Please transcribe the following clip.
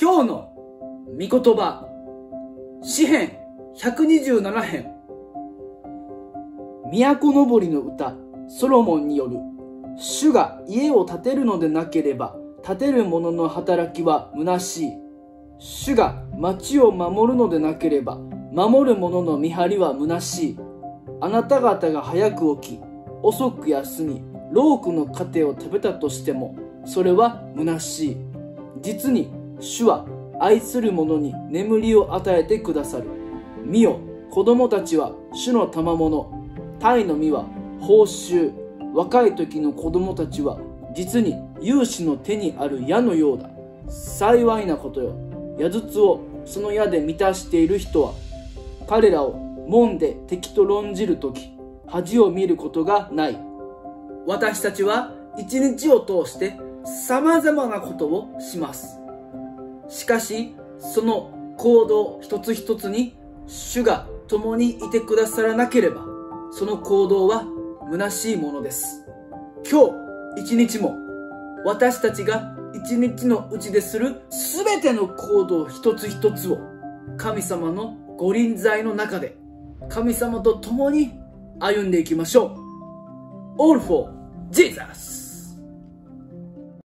今日の御言葉、詩編127編、都のぼりの歌、ソロモンによる、主が家を建てるのでなければ、建てる者の働きは虚しい。主が町を守るのでなければ、守る者の見張りは虚しい。あなた方が早く起き、遅く休み、ロークの糧を食べたとしても、それは虚しい。実に、主は愛する者に眠りを与えてくださる。見よ、子供たちは主の賜物。鯛の実は報酬。若い時の子供たちは実に勇士の手にある矢のようだ。幸いなことよ。矢筒をその矢で満たしている人は、彼らを門で敵と論じるとき、恥を見ることがない。私たちは一日を通して様々なことをします。しかし、その行動一つ一つに主が共にいてくださらなければ、その行動は虚しいものです。今日一日も私たちが一日のうちでするすべての行動一つ一つを神様の御臨在の中で神様と共に歩んでいきましょう。All for Jesus!